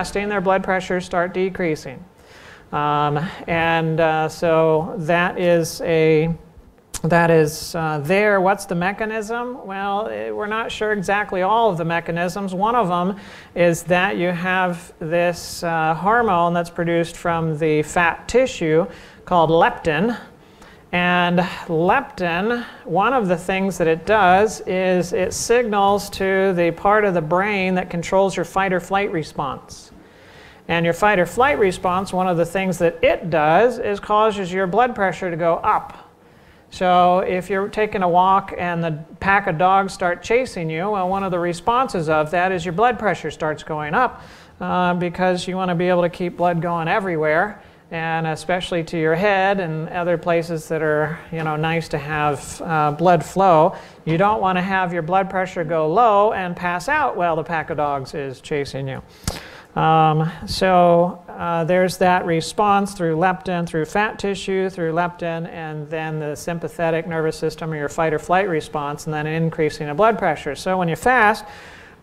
fasting, their blood pressures start decreasing. Um, and uh, so that is a that is uh, there. What's the mechanism? Well, eh, we're not sure exactly all of the mechanisms. One of them is that you have this uh, hormone that's produced from the fat tissue called leptin. And leptin, one of the things that it does is it signals to the part of the brain that controls your fight or flight response. And your fight or flight response, one of the things that it does is causes your blood pressure to go up so if you're taking a walk and the pack of dogs start chasing you, well, one of the responses of that is your blood pressure starts going up uh, because you want to be able to keep blood going everywhere and especially to your head and other places that are you know nice to have uh, blood flow. You don't want to have your blood pressure go low and pass out while the pack of dogs is chasing you. Um, so uh, there's that response through leptin, through fat tissue, through leptin, and then the sympathetic nervous system or your fight or flight response, and then increasing the blood pressure. So when you fast,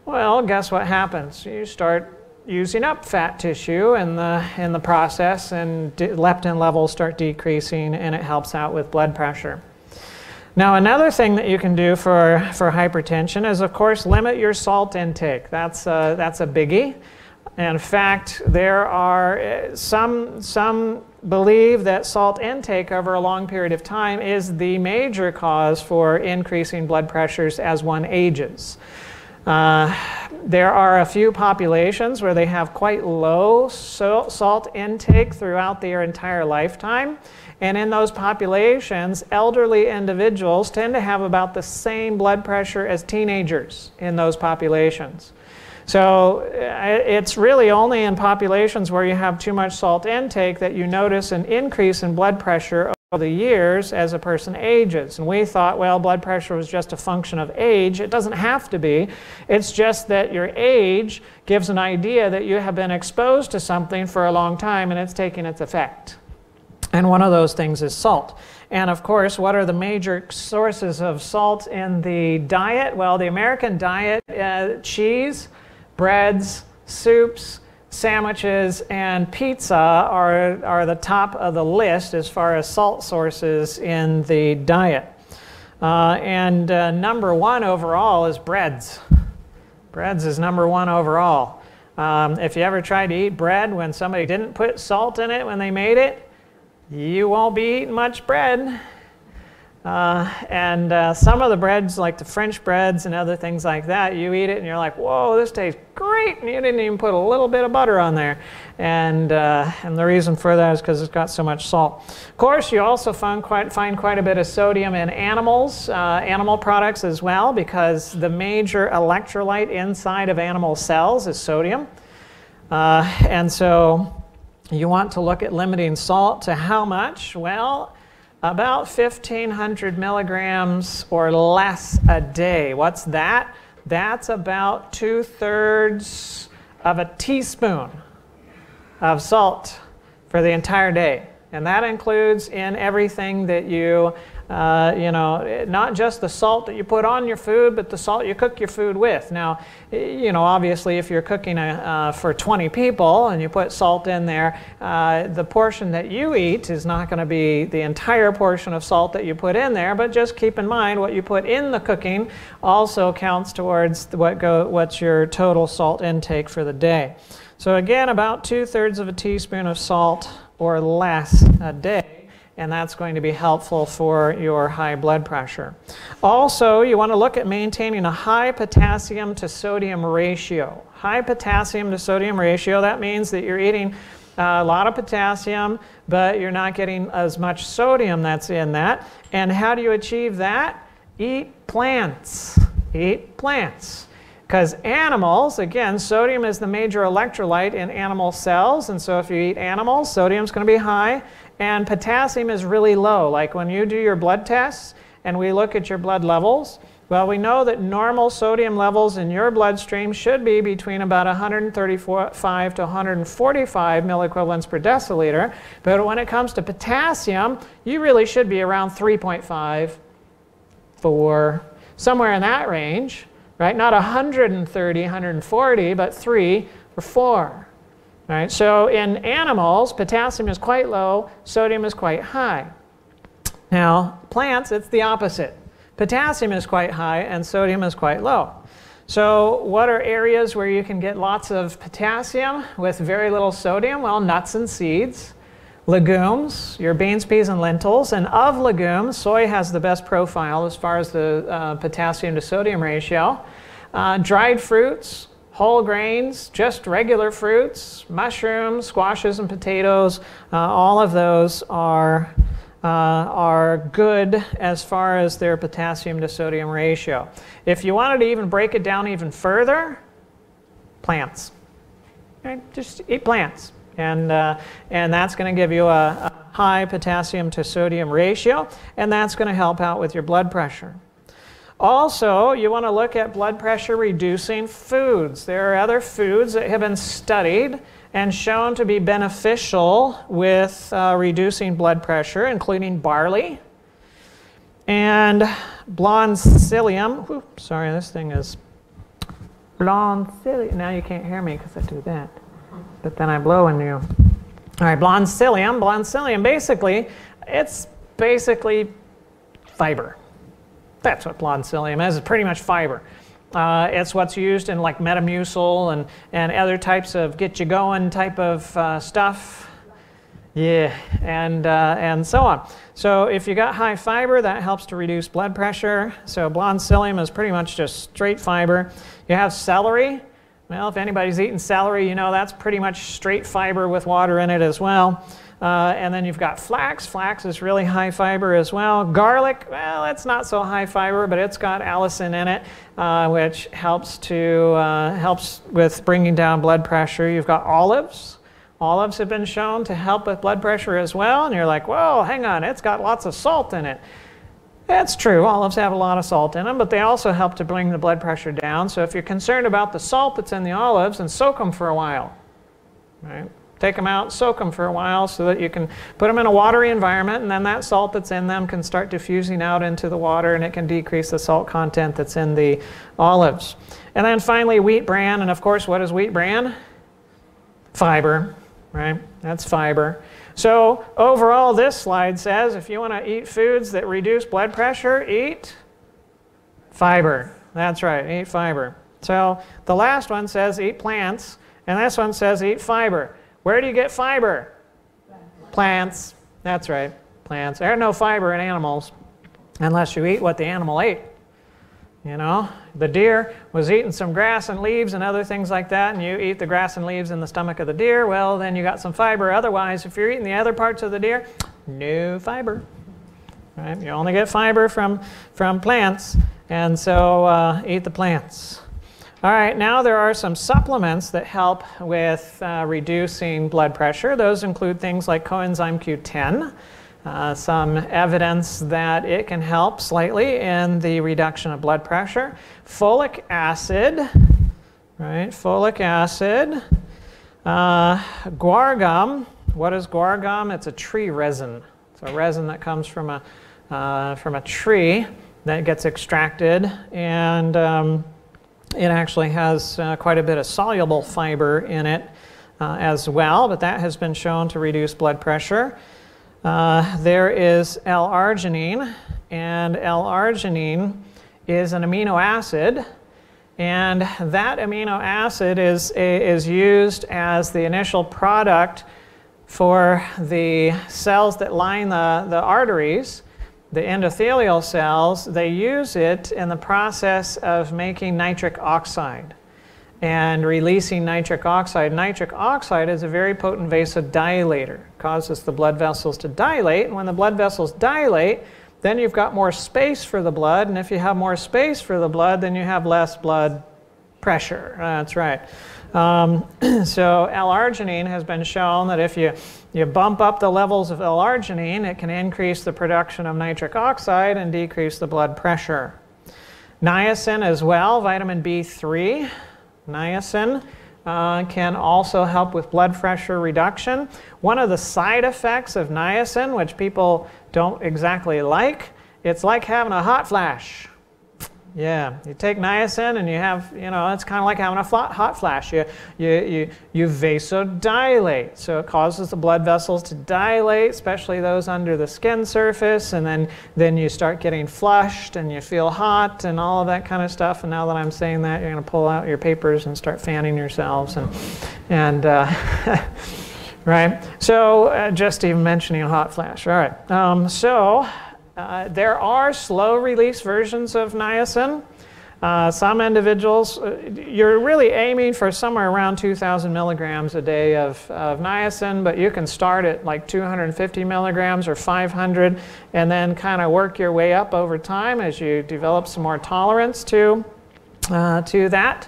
well, guess what happens? You start using up fat tissue in the, in the process, and leptin levels start decreasing, and it helps out with blood pressure. Now, another thing that you can do for, for hypertension is, of course, limit your salt intake. That's a, that's a biggie. In fact, there are eh, some, some believe that salt intake over a long period of time is the major cause for increasing blood pressures as one ages. Uh, there are a few populations where they have quite low salt intake throughout their entire lifetime. And in those populations, elderly individuals tend to have about the same blood pressure as teenagers in those populations. So uh, it's really only in populations where you have too much salt intake that you notice an increase in blood pressure the years as a person ages. And we thought, well, blood pressure was just a function of age. It doesn't have to be. It's just that your age gives an idea that you have been exposed to something for a long time and it's taking its effect. And one of those things is salt. And of course, what are the major sources of salt in the diet? Well, the American diet, uh, cheese, breads, soups, sandwiches, and pizza are, are the top of the list as far as salt sources in the diet. Uh, and uh, number one overall is breads. Breads is number one overall. Um, if you ever tried to eat bread when somebody didn't put salt in it when they made it, you won't be eating much bread. Uh, and uh, some of the breads, like the French breads and other things like that, you eat it and you're like, whoa, this tastes great. And you didn't even put a little bit of butter on there. And, uh, and the reason for that is because it's got so much salt. Of course, you also find quite, find quite a bit of sodium in animals, uh, animal products as well, because the major electrolyte inside of animal cells is sodium. Uh, and so you want to look at limiting salt to how much? Well, about 1,500 milligrams or less a day. What's that? That's about two thirds of a teaspoon of salt for the entire day. And that includes in everything that you uh, you know, not just the salt that you put on your food, but the salt you cook your food with. Now, you know, obviously, if you're cooking a, uh, for 20 people and you put salt in there, uh, the portion that you eat is not going to be the entire portion of salt that you put in there, but just keep in mind what you put in the cooking also counts towards what go, what's your total salt intake for the day. So again, about two-thirds of a teaspoon of salt or less a day and that's going to be helpful for your high blood pressure. Also, you want to look at maintaining a high potassium to sodium ratio. High potassium to sodium ratio, that means that you're eating a lot of potassium, but you're not getting as much sodium that's in that. And how do you achieve that? Eat plants. Eat plants. Because animals, again, sodium is the major electrolyte in animal cells, and so if you eat animals, sodium's going to be high, and potassium is really low. Like when you do your blood tests and we look at your blood levels, well, we know that normal sodium levels in your bloodstream should be between about 135 to 145 milliequivalents per deciliter. But when it comes to potassium, you really should be around 3.5, 4, somewhere in that range, right? Not 130, 140, but 3 or 4. Right? So in animals, potassium is quite low, sodium is quite high. Now, plants, it's the opposite. Potassium is quite high and sodium is quite low. So what are areas where you can get lots of potassium with very little sodium? Well, nuts and seeds, legumes, your beans, peas, and lentils. And of legumes, soy has the best profile as far as the uh, potassium to sodium ratio. Uh, dried fruits, whole grains, just regular fruits, mushrooms, squashes, and potatoes, uh, all of those are uh, are good as far as their potassium to sodium ratio. If you wanted to even break it down even further, plants. Just eat plants. And, uh, and that's going to give you a, a high potassium to sodium ratio, and that's going to help out with your blood pressure. Also, you want to look at blood pressure reducing foods. There are other foods that have been studied and shown to be beneficial with uh, reducing blood pressure, including barley and blonde psyllium. Oops, sorry, this thing is blonde psyllium. Now you can't hear me because I do that. But then I blow in you. All right, blonde psyllium. Blonde psyllium, basically, it's basically fiber. That's what blonde psyllium is. It's pretty much fiber. Uh, it's what's used in like Metamucil and, and other types of get you going type of uh, stuff. Yeah, and, uh, and so on. So if you got high fiber, that helps to reduce blood pressure. So blonde psyllium is pretty much just straight fiber. You have celery. Well, if anybody's eaten celery, you know that's pretty much straight fiber with water in it as well. Uh, and then you've got flax. Flax is really high fiber as well. Garlic, well, it's not so high fiber, but it's got allicin in it, uh, which helps to uh, helps with bringing down blood pressure. You've got olives. Olives have been shown to help with blood pressure as well. And you're like, whoa, hang on, it's got lots of salt in it. That's true. Olives have a lot of salt in them, but they also help to bring the blood pressure down. So if you're concerned about the salt that's in the olives, then soak them for a while. Right? Take them out, soak them for a while so that you can put them in a watery environment and then that salt that's in them can start diffusing out into the water and it can decrease the salt content that's in the olives. And then finally wheat bran, and of course what is wheat bran? Fiber, right? That's fiber. So overall this slide says if you want to eat foods that reduce blood pressure, eat fiber. That's right, eat fiber. So the last one says eat plants, and this one says eat fiber. Where do you get fiber? Plants. That's right, plants. There's no fiber in animals unless you eat what the animal ate. You know, the deer was eating some grass and leaves and other things like that, and you eat the grass and leaves in the stomach of the deer, well, then you got some fiber. Otherwise, if you're eating the other parts of the deer, no fiber. Right? You only get fiber from, from plants, and so uh, eat the plants. All right, now there are some supplements that help with uh, reducing blood pressure. Those include things like coenzyme Q10, uh, some evidence that it can help slightly in the reduction of blood pressure. Folic acid, right? Folic acid. Uh, guar gum. What is guar gum? It's a tree resin. It's a resin that comes from a, uh, from a tree that gets extracted and um, it actually has uh, quite a bit of soluble fiber in it uh, as well, but that has been shown to reduce blood pressure. Uh, there is L-arginine, and L-arginine is an amino acid, and that amino acid is, is used as the initial product for the cells that line the, the arteries the endothelial cells, they use it in the process of making nitric oxide and releasing nitric oxide. Nitric oxide is a very potent vasodilator, causes the blood vessels to dilate, and when the blood vessels dilate, then you've got more space for the blood, and if you have more space for the blood, then you have less blood pressure. That's right. Um, so L-arginine has been shown that if you, you bump up the levels of L-arginine, it can increase the production of nitric oxide and decrease the blood pressure. Niacin as well, vitamin B3. Niacin uh, can also help with blood pressure reduction. One of the side effects of niacin, which people don't exactly like, it's like having a hot flash. Yeah, you take niacin and you have, you know, it's kind of like having a hot flash. You, you, you, you vasodilate, so it causes the blood vessels to dilate, especially those under the skin surface, and then, then you start getting flushed and you feel hot and all of that kind of stuff. And now that I'm saying that, you're going to pull out your papers and start fanning yourselves. And, and uh, right? So uh, just even mentioning a hot flash. All right. Um, so uh, there are slow release versions of niacin. Uh, some individuals, uh, you're really aiming for somewhere around 2,000 milligrams a day of, of, niacin, but you can start at like 250 milligrams or 500 and then kind of work your way up over time as you develop some more tolerance to, uh, to that.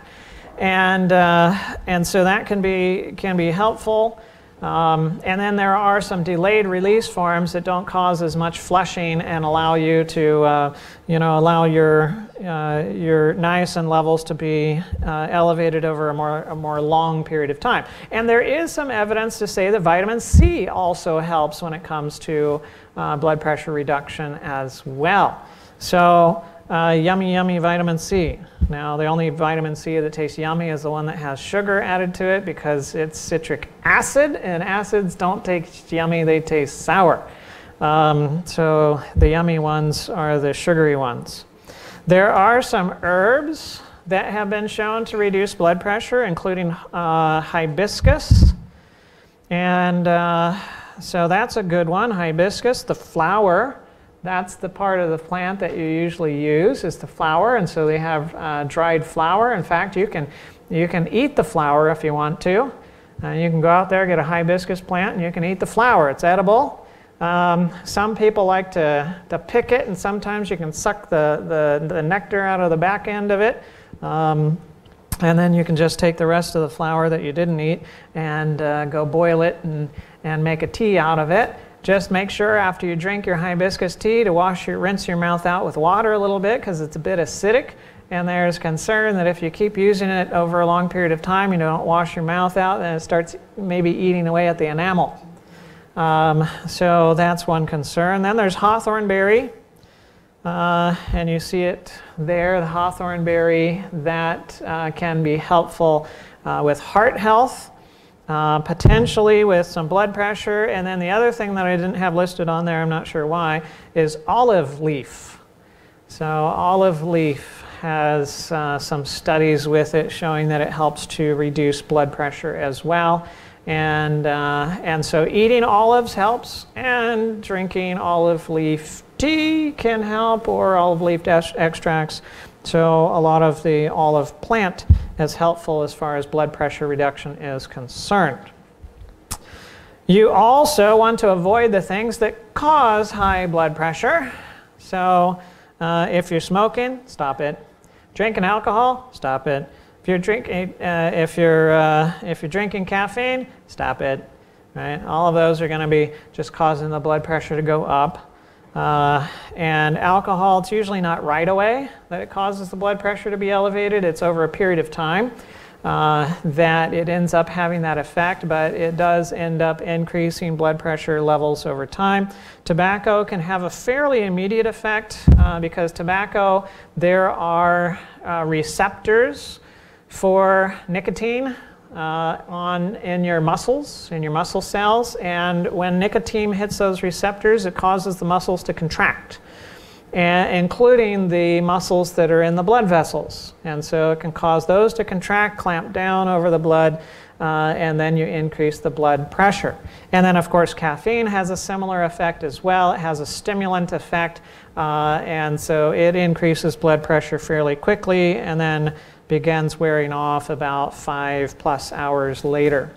And, uh, and so that can be, can be helpful. Um, and then there are some delayed release forms that don't cause as much flushing and allow you to, uh, you know, allow your, uh, your niacin levels to be uh, elevated over a more, a more long period of time. And there is some evidence to say that vitamin C also helps when it comes to uh, blood pressure reduction as well. So uh, yummy, yummy vitamin C. Now, the only vitamin C that tastes yummy is the one that has sugar added to it because it's citric acid, and acids don't taste yummy, they taste sour. Um, so the yummy ones are the sugary ones. There are some herbs that have been shown to reduce blood pressure, including uh, hibiscus. And uh, so that's a good one, hibiscus. The flower that's the part of the plant that you usually use is the flower, and so they have uh, dried flower. In fact, you can, you can eat the flower if you want to. Uh, you can go out there, get a hibiscus plant, and you can eat the flower. It's edible. Um, some people like to, to pick it, and sometimes you can suck the, the, the nectar out of the back end of it. Um, and then you can just take the rest of the flower that you didn't eat and uh, go boil it and, and make a tea out of it. Just make sure after you drink your hibiscus tea to wash your, rinse your mouth out with water a little bit because it's a bit acidic. And there's concern that if you keep using it over a long period of time, you don't wash your mouth out, then it starts maybe eating away at the enamel. Um, so that's one concern. Then there's hawthorn berry. Uh, and you see it there, the hawthorn berry, that uh, can be helpful uh, with heart health uh, potentially with some blood pressure. And then the other thing that I didn't have listed on there, I'm not sure why, is olive leaf. So olive leaf has uh, some studies with it showing that it helps to reduce blood pressure as well. And, uh, and so eating olives helps, and drinking olive leaf tea can help, or olive leaf extracts. So a lot of the olive plant is helpful as far as blood pressure reduction is concerned. You also want to avoid the things that cause high blood pressure. So uh, if you're smoking, stop it. Drinking alcohol, stop it. If you're drinking, uh, if you're uh, if you're drinking caffeine, stop it. Right? All of those are going to be just causing the blood pressure to go up. Uh, and alcohol, it's usually not right away that it causes the blood pressure to be elevated. It's over a period of time uh, that it ends up having that effect, but it does end up increasing blood pressure levels over time. Tobacco can have a fairly immediate effect uh, because tobacco, there are uh, receptors for nicotine uh, on in your muscles, in your muscle cells, and when nicotine hits those receptors, it causes the muscles to contract, including the muscles that are in the blood vessels. And so it can cause those to contract, clamp down over the blood, uh, and then you increase the blood pressure. And then, of course, caffeine has a similar effect as well. It has a stimulant effect, uh, and so it increases blood pressure fairly quickly, and then begins wearing off about five plus hours later.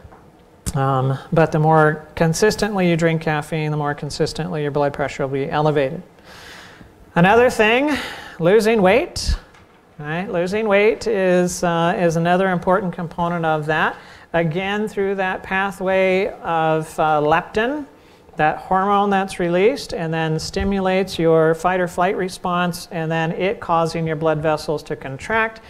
Um, but the more consistently you drink caffeine, the more consistently your blood pressure will be elevated. Another thing, losing weight. Right? Losing weight is, uh, is another important component of that. Again, through that pathway of uh, leptin, that hormone that's released, and then stimulates your fight or flight response, and then it causing your blood vessels to contract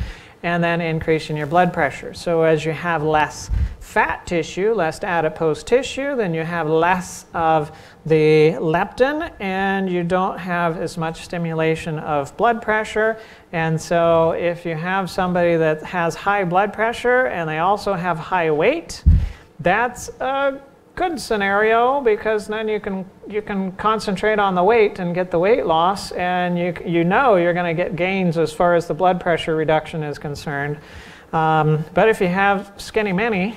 and then increasing your blood pressure. So as you have less fat tissue, less adipose tissue, then you have less of the leptin and you don't have as much stimulation of blood pressure. And so if you have somebody that has high blood pressure and they also have high weight, that's a good scenario because then you can you can concentrate on the weight and get the weight loss and you you know you're going to get gains as far as the blood pressure reduction is concerned. Um, but if you have skinny mini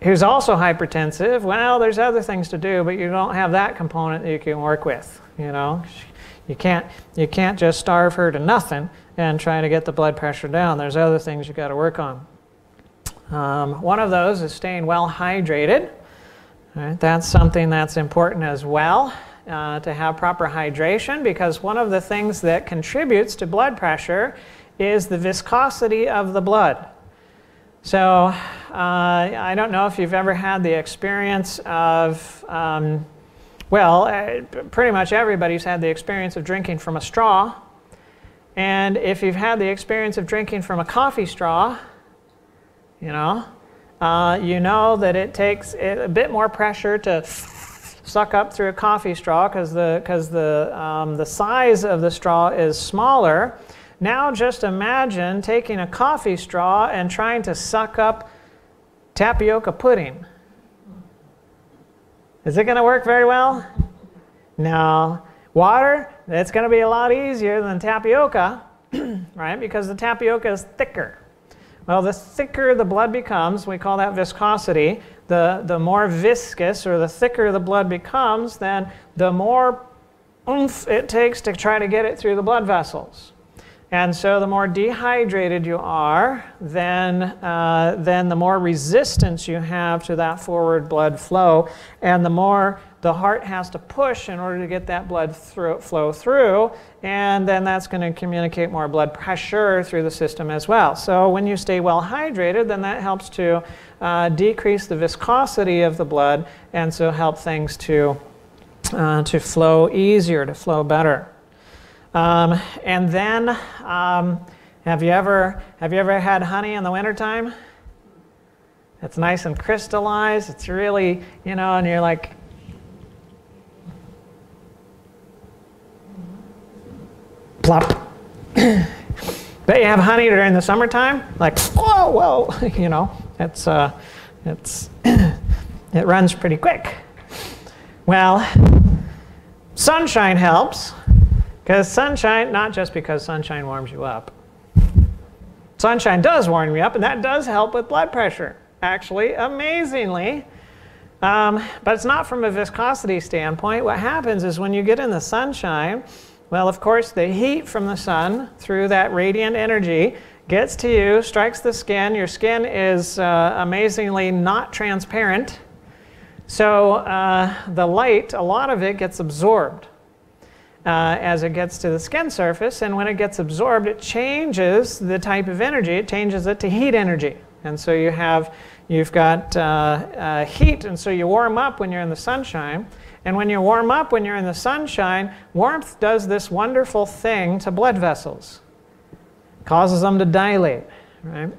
who's also hypertensive, well, there's other things to do, but you don't have that component that you can work with. You know, you can't you can't just starve her to nothing and try to get the blood pressure down. There's other things you got to work on. Um, one of those is staying well hydrated. Right, that's something that's important as well uh, to have proper hydration because one of the things that contributes to blood pressure is the viscosity of the blood. So uh, I don't know if you've ever had the experience of, um, well, uh, pretty much everybody's had the experience of drinking from a straw. And if you've had the experience of drinking from a coffee straw, you know, uh, you know that it takes a bit more pressure to suck up through a coffee straw because the, cause the, um, the size of the straw is smaller. Now just imagine taking a coffee straw and trying to suck up tapioca pudding. Is it going to work very well? No. Water, it's going to be a lot easier than tapioca, right? Because the tapioca is thicker. Well, the thicker the blood becomes, we call that viscosity, the, the more viscous or the thicker the blood becomes, then the more oomph it takes to try to get it through the blood vessels. And so the more dehydrated you are, then, uh, then the more resistance you have to that forward blood flow, and the more the heart has to push in order to get that blood flow through, and then that's going to communicate more blood pressure through the system as well. So when you stay well hydrated, then that helps to uh, decrease the viscosity of the blood, and so help things to, uh, to flow easier, to flow better. Um, and then, um, have you ever have you ever had honey in the wintertime? It's nice and crystallized. It's really, you know, and you're like, plop. but you have honey during the summertime, like whoa, whoa, you know, it's uh, it's it runs pretty quick. Well, sunshine helps because sunshine, not just because sunshine warms you up. Sunshine does warm you up, and that does help with blood pressure, actually, amazingly. Um, but it's not from a viscosity standpoint. What happens is when you get in the sunshine, well, of course, the heat from the sun through that radiant energy gets to you, strikes the skin. Your skin is uh, amazingly not transparent. So uh, the light, a lot of it gets absorbed uh, as it gets to the skin surface. And when it gets absorbed, it changes the type of energy. It changes it to heat energy. And so you have, you've got uh, uh, heat, and so you warm up when you're in the sunshine. And when you warm up when you're in the sunshine, warmth does this wonderful thing to blood vessels. Causes them to dilate, right?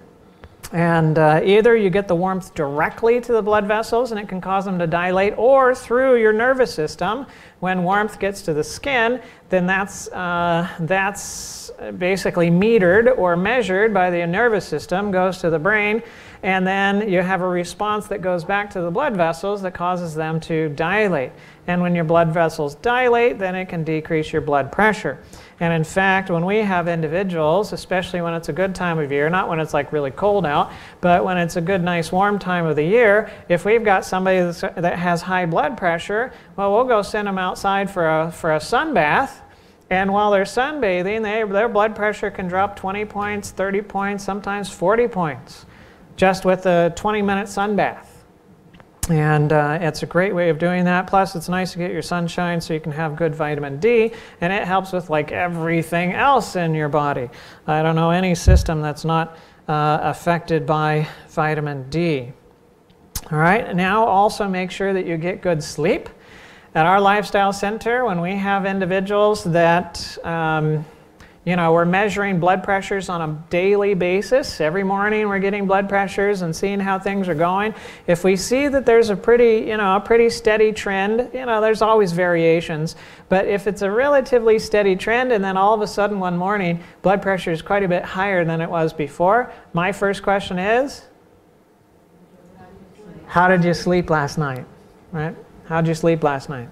And uh, either you get the warmth directly to the blood vessels and it can cause them to dilate, or through your nervous system, when warmth gets to the skin, then that's, uh, that's basically metered or measured by the nervous system, goes to the brain, and then you have a response that goes back to the blood vessels that causes them to dilate. And when your blood vessels dilate, then it can decrease your blood pressure. And in fact, when we have individuals, especially when it's a good time of year, not when it's like really cold out, but when it's a good, nice, warm time of the year, if we've got somebody that has high blood pressure, well, we'll go send them outside for a, for a sun bath. And while they're sunbathing, they, their blood pressure can drop 20 points, 30 points, sometimes 40 points just with a 20 minute sun bath. And uh, it's a great way of doing that. Plus, it's nice to get your sunshine so you can have good vitamin D, and it helps with like everything else in your body. I don't know any system that's not uh, affected by vitamin D. All right, now also make sure that you get good sleep. At our lifestyle center, when we have individuals that um, you know, we're measuring blood pressures on a daily basis. Every morning we're getting blood pressures and seeing how things are going. If we see that there's a pretty, you know, a pretty steady trend, you know, there's always variations, but if it's a relatively steady trend and then all of a sudden one morning blood pressure is quite a bit higher than it was before, my first question is, how did you sleep last night? Right? How did you sleep last night?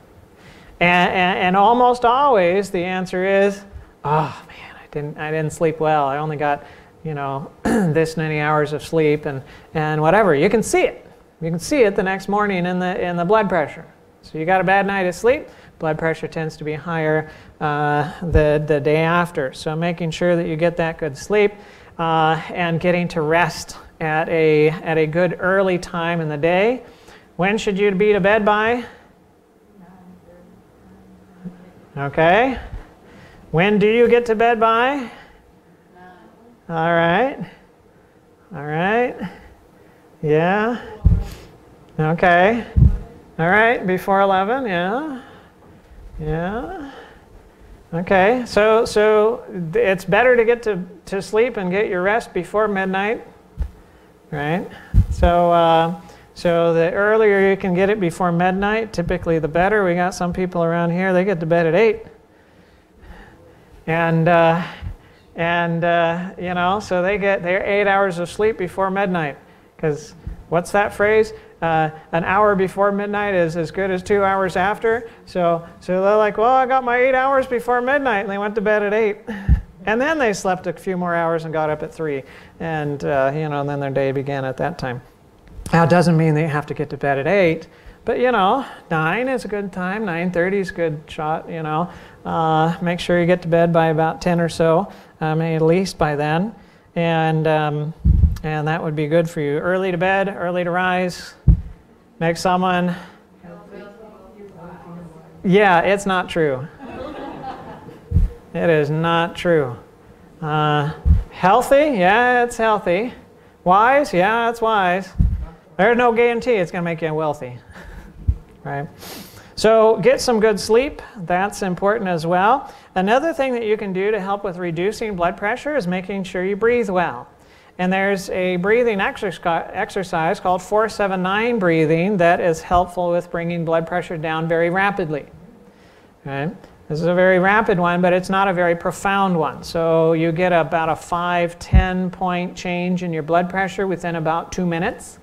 And, and, and almost always the answer is, oh man, I didn't, I didn't sleep well. I only got, you know, this many hours of sleep and, and whatever. You can see it. You can see it the next morning in the, in the blood pressure. So you got a bad night of sleep, blood pressure tends to be higher uh, the, the day after. So making sure that you get that good sleep uh, and getting to rest at a, at a good early time in the day. When should you be to bed by? Okay. When do you get to bed by? All right. All right. Yeah. Okay. All right. Before 11. Yeah. Yeah. Okay. So so it's better to get to, to sleep and get your rest before midnight. Right. So uh, so the earlier you can get it before midnight, typically the better. We got some people around here, they get to bed at 8. And, uh, and uh, you know, so they get their eight hours of sleep before midnight. Because what's that phrase? Uh, an hour before midnight is as good as two hours after. So, so they're like, well, I got my eight hours before midnight, and they went to bed at eight. And then they slept a few more hours and got up at three. And, uh, you know, and then their day began at that time. Now, it doesn't mean they have to get to bed at 8, but you know, 9 is a good time. 9.30 is a good shot, you know. Uh, make sure you get to bed by about 10 or so, um, at least by then. And, um, and that would be good for you. Early to bed, early to rise. Make someone. Yeah, it's not true. it is not true. Uh, healthy? Yeah, it's healthy. Wise? Yeah, it's wise. There's no guarantee it's going to make you wealthy, right? So get some good sleep. That's important as well. Another thing that you can do to help with reducing blood pressure is making sure you breathe well. And there's a breathing exercise called 479 breathing that is helpful with bringing blood pressure down very rapidly. Okay? This is a very rapid one, but it's not a very profound one. So you get about a 5, 10 point change in your blood pressure within about two minutes.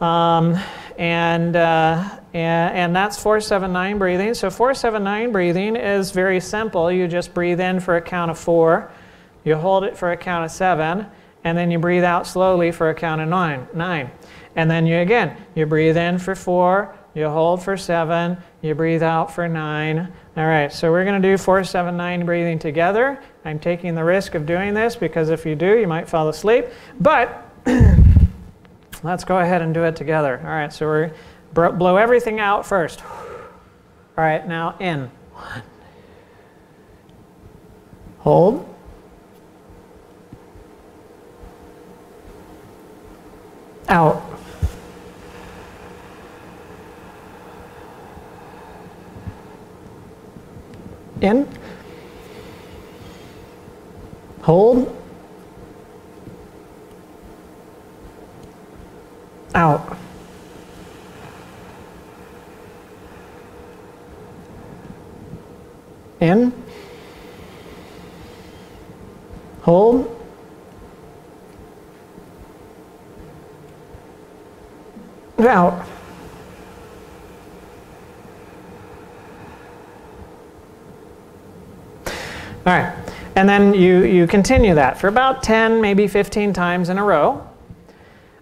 Um, and, uh, and, and that's 479 breathing. So 479 breathing is very simple. You just breathe in for a count of four, you hold it for a count of seven, and then you breathe out slowly for a count of nine. nine. And then you again, you breathe in for four, you hold for seven, you breathe out for nine. All right, so we're going to do 479 breathing together. I'm taking the risk of doing this because if you do, you might fall asleep. But Let's go ahead and do it together. All right, so we blow everything out first. All right, now in. One. Hold. Out. In. Hold. Out. In. Hold. Out. All right. And then you, you continue that for about 10, maybe 15 times in a row.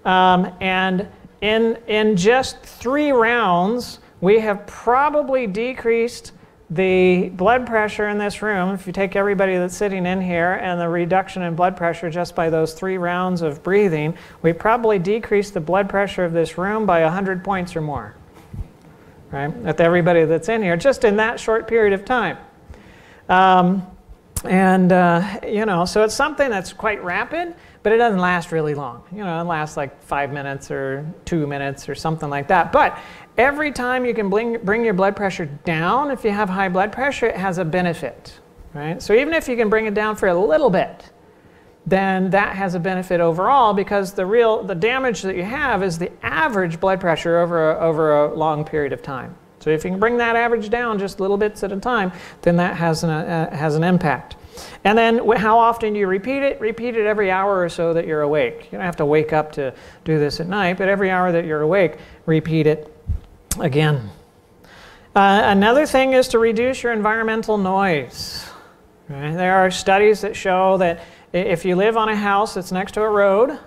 Um, and in, in just three rounds, we have probably decreased the blood pressure in this room, if you take everybody that's sitting in here and the reduction in blood pressure just by those three rounds of breathing, we probably decreased the blood pressure of this room by 100 points or more. Right? With everybody that's in here, just in that short period of time. Um, and, uh, you know, so it's something that's quite rapid, but it doesn't last really long. You know, it lasts like five minutes or two minutes or something like that. But every time you can bring, bring your blood pressure down, if you have high blood pressure, it has a benefit. right? So even if you can bring it down for a little bit, then that has a benefit overall because the real the damage that you have is the average blood pressure over a, over a long period of time. So if you can bring that average down just little bits at a time, then that has an, uh, has an impact. And then how often do you repeat it? Repeat it every hour or so that you're awake. You don't have to wake up to do this at night, but every hour that you're awake, repeat it again. Uh, another thing is to reduce your environmental noise. Right? There are studies that show that if you live on a house that's next to a road,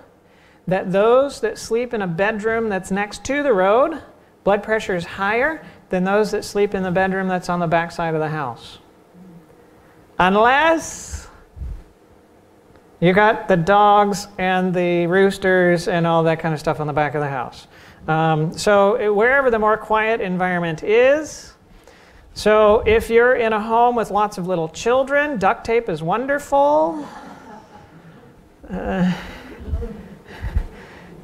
that those that sleep in a bedroom that's next to the road, blood pressure is higher than those that sleep in the bedroom that's on the back side of the house. Unless you got the dogs and the roosters and all that kind of stuff on the back of the house. Um, so wherever the more quiet environment is, so if you're in a home with lots of little children, duct tape is wonderful. Uh,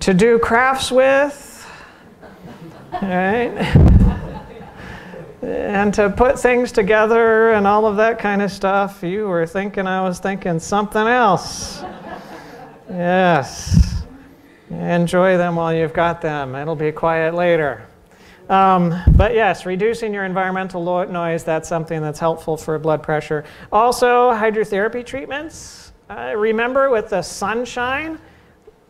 to do crafts with, right? and to put things together and all of that kind of stuff. You were thinking I was thinking something else. Yes. Enjoy them while you've got them. It'll be quiet later. Um, but yes, reducing your environmental noise, that's something that's helpful for blood pressure. Also, hydrotherapy treatments. Uh, remember with the sunshine,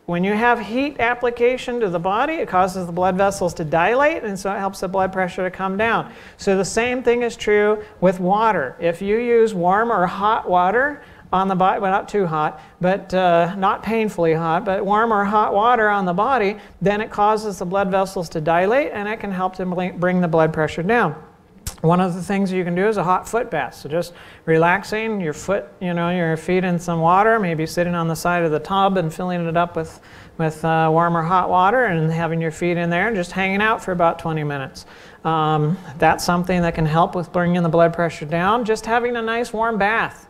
when you have heat application to the body, it causes the blood vessels to dilate, and so it helps the blood pressure to come down. So the same thing is true with water. If you use warm or hot water, on the body, well, not too hot, but uh, not painfully hot, but warm or hot water on the body, then it causes the blood vessels to dilate and it can help to bring the blood pressure down. One of the things you can do is a hot foot bath. So just relaxing your foot, you know, your feet in some water, maybe sitting on the side of the tub and filling it up with, with uh, warm or hot water and having your feet in there and just hanging out for about 20 minutes. Um, that's something that can help with bringing the blood pressure down. Just having a nice warm bath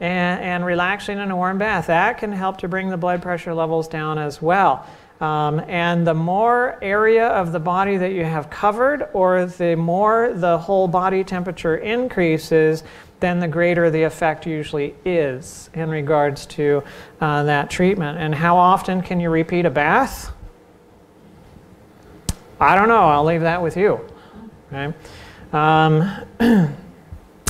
and, and relaxing in a warm bath. That can help to bring the blood pressure levels down as well. Um, and the more area of the body that you have covered, or the more the whole body temperature increases, then the greater the effect usually is in regards to uh, that treatment. And how often can you repeat a bath? I don't know. I'll leave that with you. Okay. Um,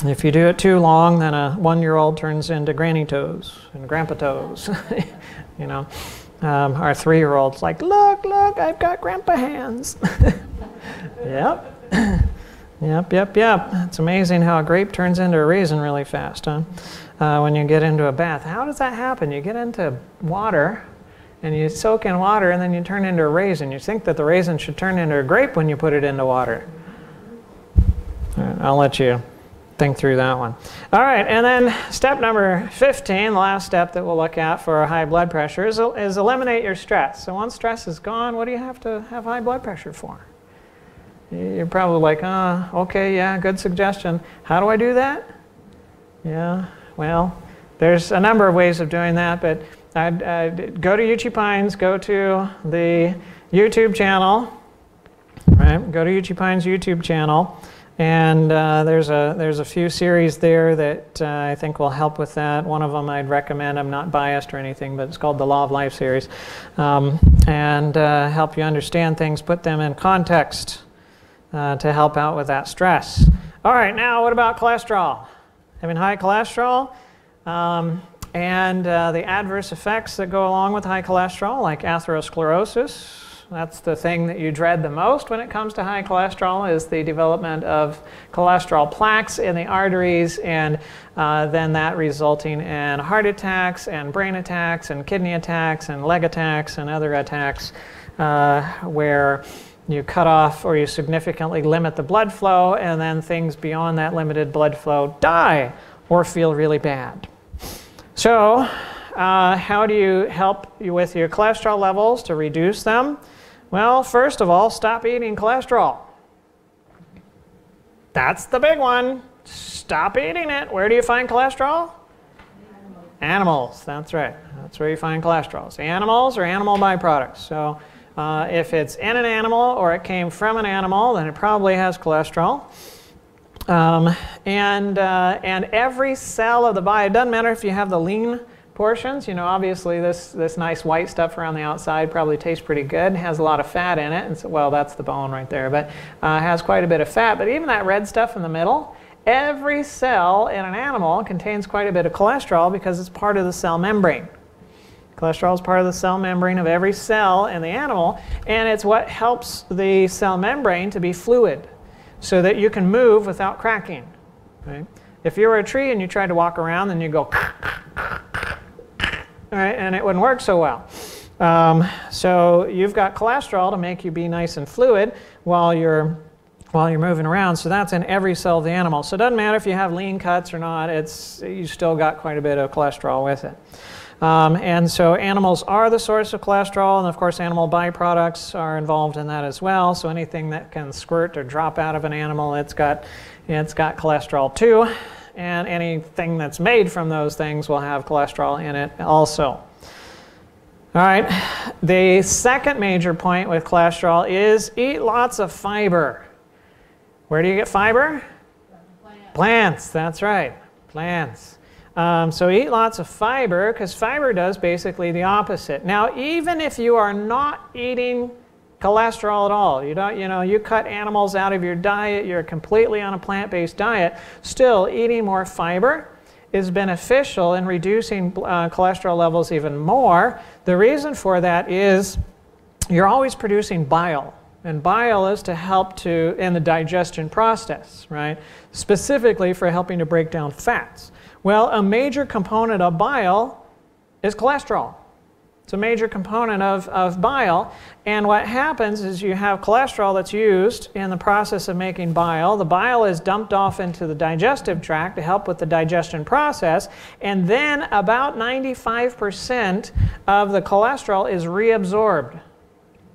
If you do it too long, then a one-year-old turns into granny toes and grandpa toes. you know, um, our three-year-old's like, look, look, I've got grandpa hands. yep. yep, yep, yep. It's amazing how a grape turns into a raisin really fast, huh? Uh, when you get into a bath. How does that happen? You get into water and you soak in water and then you turn into a raisin. You think that the raisin should turn into a grape when you put it into water. I'll let you think through that one. All right, and then step number 15, the last step that we'll look at for high blood pressure, is, is eliminate your stress. So once stress is gone, what do you have to have high blood pressure for? You're probably like, uh, okay, yeah, good suggestion. How do I do that? Yeah, well, there's a number of ways of doing that, but I'd, I'd go to Uchee Pines, go to the YouTube channel, right? Go to Uchee Pines YouTube channel and uh, there's, a, there's a few series there that uh, I think will help with that. One of them I'd recommend, I'm not biased or anything, but it's called the Law of Life series. Um, and uh, help you understand things, put them in context uh, to help out with that stress. All right, now what about cholesterol? Having high cholesterol um, and uh, the adverse effects that go along with high cholesterol, like atherosclerosis, that's the thing that you dread the most when it comes to high cholesterol is the development of cholesterol plaques in the arteries and uh, then that resulting in heart attacks and brain attacks and kidney attacks and leg attacks and other attacks uh, where you cut off or you significantly limit the blood flow and then things beyond that limited blood flow die or feel really bad. So uh, how do you help you with your cholesterol levels to reduce them? Well, first of all, stop eating cholesterol. That's the big one. Stop eating it. Where do you find cholesterol? Animals. Animals. That's right. That's where you find cholesterol. So animals or animal byproducts. So uh, if it's in an animal or it came from an animal, then it probably has cholesterol. Um, and, uh, and every cell of the body, it doesn't matter if you have the lean portions, you know, obviously this, this nice white stuff around the outside probably tastes pretty good, has a lot of fat in it, and so, well, that's the bone right there, but uh, has quite a bit of fat. But even that red stuff in the middle, every cell in an animal contains quite a bit of cholesterol because it's part of the cell membrane. Cholesterol is part of the cell membrane of every cell in the animal, and it's what helps the cell membrane to be fluid so that you can move without cracking. Right? If you were a tree and you tried to walk around, then you go, right, and it wouldn't work so well. Um, so you've got cholesterol to make you be nice and fluid while you're while you're moving around. So that's in every cell of the animal. So it doesn't matter if you have lean cuts or not. It's you still got quite a bit of cholesterol with it. Um, and so animals are the source of cholesterol, and of course, animal byproducts are involved in that as well. So anything that can squirt or drop out of an animal, it's got, it's got cholesterol too. And anything that's made from those things will have cholesterol in it also. All right, the second major point with cholesterol is eat lots of fiber. Where do you get fiber? Plants, Plants that's right, plants. Um, so eat lots of fiber because fiber does basically the opposite. Now, even if you are not eating cholesterol at all, you don't, you know, you cut animals out of your diet, you're completely on a plant-based diet, still eating more fiber is beneficial in reducing uh, cholesterol levels even more. The reason for that is you're always producing bile. And bile is to help to in the digestion process, right? Specifically for helping to break down fats. Well, a major component of bile is cholesterol. It's a major component of, of bile. And what happens is you have cholesterol that's used in the process of making bile. The bile is dumped off into the digestive tract to help with the digestion process. And then about 95% of the cholesterol is reabsorbed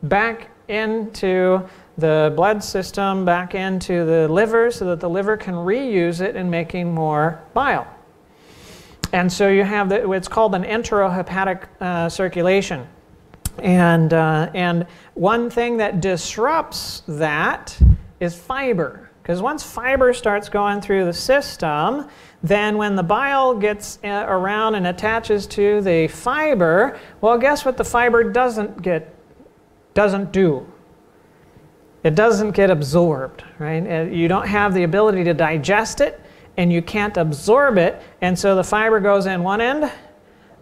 back into the blood system, back into the liver, so that the liver can reuse it in making more bile. And so you have the, it's called an enterohepatic uh, circulation. And, uh, and one thing that disrupts that is fiber. Because once fiber starts going through the system, then when the bile gets uh, around and attaches to the fiber, well, guess what the fiber doesn't get, doesn't do? It doesn't get absorbed, right? Uh, you don't have the ability to digest it, and you can't absorb it, and so the fiber goes in one end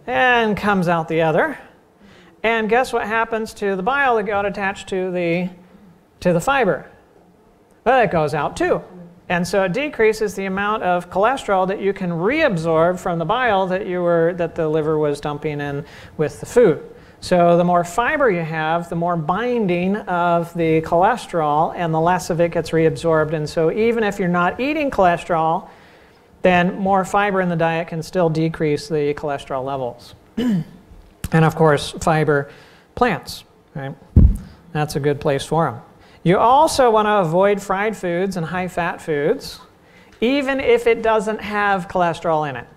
and comes out the other. And guess what happens to the bile that got attached to the, to the fiber? Well, it goes out too. And so it decreases the amount of cholesterol that you can reabsorb from the bile that, you were, that the liver was dumping in with the food. So the more fiber you have, the more binding of the cholesterol and the less of it gets reabsorbed. And so even if you're not eating cholesterol, then more fiber in the diet can still decrease the cholesterol levels. and of course, fiber plants, right? That's a good place for them. You also want to avoid fried foods and high-fat foods, even if it doesn't have cholesterol in it,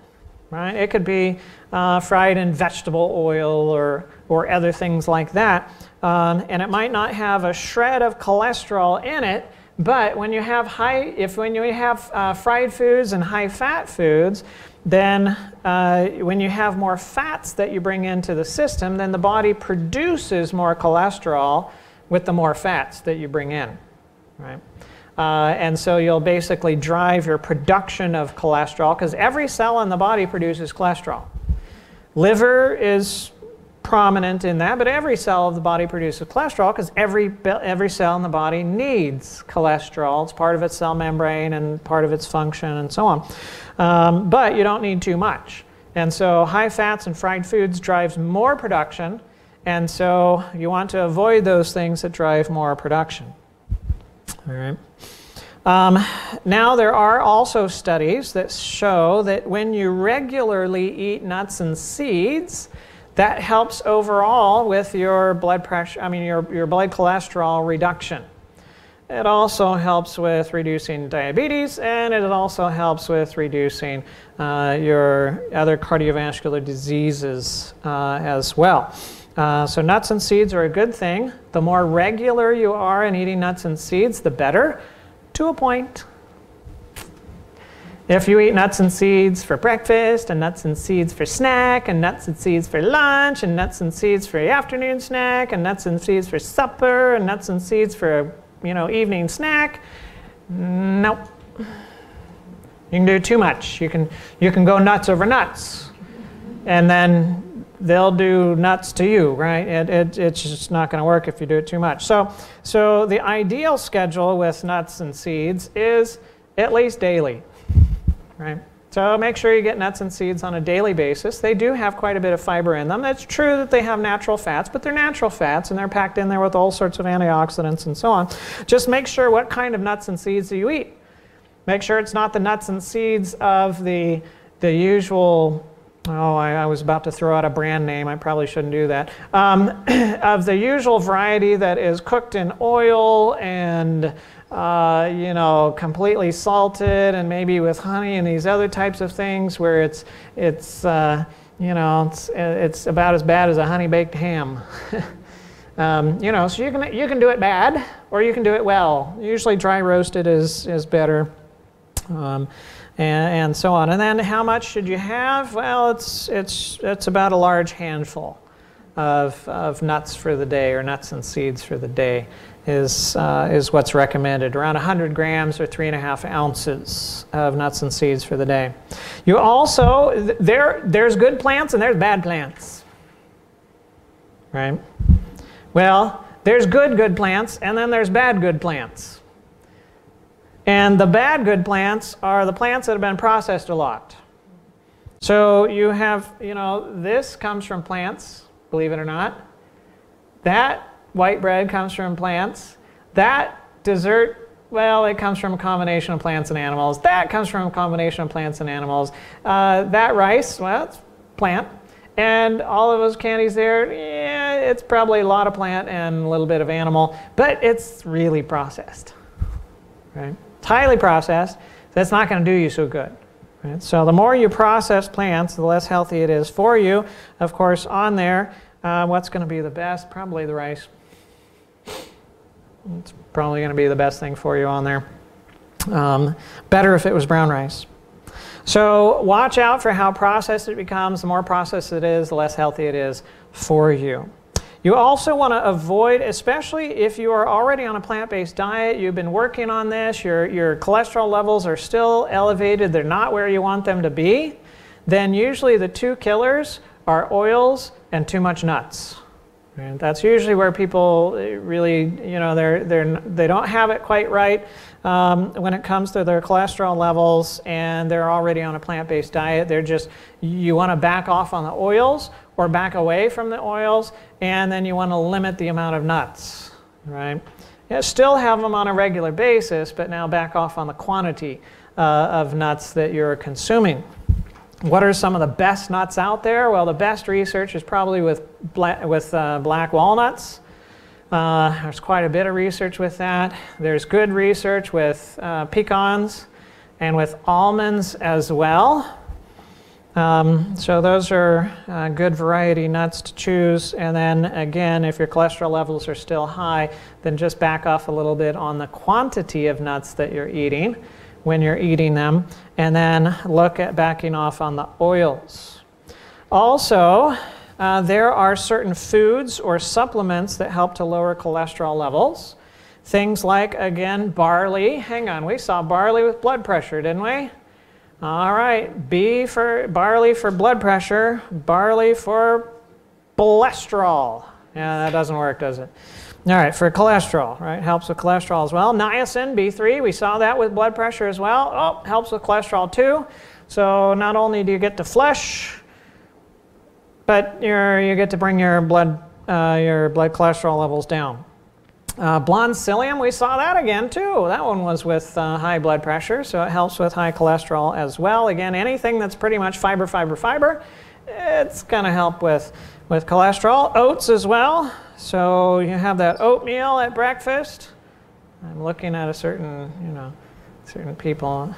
right? It could be uh, fried in vegetable oil or, or other things like that, um, and it might not have a shred of cholesterol in it, but when you have high, if when you have uh, fried foods and high fat foods, then uh, when you have more fats that you bring into the system, then the body produces more cholesterol with the more fats that you bring in, right? Uh, and so you'll basically drive your production of cholesterol because every cell in the body produces cholesterol. Liver is prominent in that, but every cell of the body produces cholesterol because every, every cell in the body needs cholesterol. It's part of its cell membrane and part of its function and so on. Um, but you don't need too much. And so high fats and fried foods drives more production, and so you want to avoid those things that drive more production. All right. Um, now there are also studies that show that when you regularly eat nuts and seeds, that helps overall with your blood pressure, I mean, your, your blood cholesterol reduction. It also helps with reducing diabetes, and it also helps with reducing uh, your other cardiovascular diseases uh, as well. Uh, so nuts and seeds are a good thing. The more regular you are in eating nuts and seeds, the better, to a point. If you eat nuts and seeds for breakfast, and nuts and seeds for snack, and nuts and seeds for lunch, and nuts and seeds for afternoon snack, and nuts and seeds for supper, and nuts and seeds for you know, evening snack, nope. You can do too much. You can, you can go nuts over nuts. And then they'll do nuts to you, right? It, it, it's just not going to work if you do it too much. So, so the ideal schedule with nuts and seeds is at least daily right? So make sure you get nuts and seeds on a daily basis. They do have quite a bit of fiber in them. It's true that they have natural fats, but they're natural fats and they're packed in there with all sorts of antioxidants and so on. Just make sure what kind of nuts and seeds do you eat. Make sure it's not the nuts and seeds of the, the usual Oh, I, I, was about to throw out a brand name. I probably shouldn't do that. Um, of the usual variety that is cooked in oil and uh, you know, completely salted and maybe with honey and these other types of things where it's, it's uh, you know, it's, it's about as bad as a honey baked ham. um, you know, so you can, you can do it bad or you can do it well. Usually dry roasted is, is better. Um, and, and so on. And then how much should you have? Well, it's, it's, it's about a large handful of, of nuts for the day or nuts and seeds for the day is, uh, is what's recommended, around 100 grams or three and a half ounces of nuts and seeds for the day. You also, there, there's good plants and there's bad plants, right? Well, there's good good plants and then there's bad good plants. And the bad good plants are the plants that have been processed a lot. So you have, you know, this comes from plants, believe it or not. That white bread comes from plants. That dessert, well, it comes from a combination of plants and animals. That comes from a combination of plants and animals. Uh, that rice, well, it's plant. And all of those candies there, yeah, it's probably a lot of plant and a little bit of animal, but it's really processed. Right? It's highly processed. That's not going to do you so good. Right? So the more you process plants, the less healthy it is for you. Of course, on there, uh, what's going to be the best? Probably the rice. It's probably going to be the best thing for you on there. Um, better if it was brown rice. So watch out for how processed it becomes. The more processed it is, the less healthy it is for you. You also want to avoid, especially if you are already on a plant-based diet, you've been working on this, your, your cholesterol levels are still elevated, they're not where you want them to be, then usually the two killers are oils and too much nuts. And that's usually where people really, you know, they're, they're, they don't have it quite right um, when it comes to their cholesterol levels and they're already on a plant-based diet. They're just, you want to back off on the oils or back away from the oils and then you want to limit the amount of nuts, right? Yeah, still have them on a regular basis, but now back off on the quantity uh, of nuts that you're consuming. What are some of the best nuts out there? Well, the best research is probably with, black, with uh, black walnuts. Uh, there's quite a bit of research with that. There's good research with uh, pecans and with almonds as well. Um, so those are uh, good variety nuts to choose. And then again, if your cholesterol levels are still high, then just back off a little bit on the quantity of nuts that you're eating when you're eating them, and then look at backing off on the oils. Also, uh, there are certain foods or supplements that help to lower cholesterol levels. Things like, again, barley. Hang on, we saw barley with blood pressure, didn't we? All right, B for barley for blood pressure, barley for cholesterol. Yeah, that doesn't work, does it? All right, for cholesterol, right? Helps with cholesterol as well. Niacin, B3, we saw that with blood pressure as well. Oh, helps with cholesterol too. So not only do you get to flush, but you you get to bring your blood, uh, your blood cholesterol levels down. Uh, blonde psyllium, we saw that again too. That one was with uh, high blood pressure, so it helps with high cholesterol as well. Again, anything that's pretty much fiber, fiber, fiber, it's going to help with, with cholesterol. Oats as well. So you have that oatmeal at breakfast. I'm looking at a certain, you know, certain people.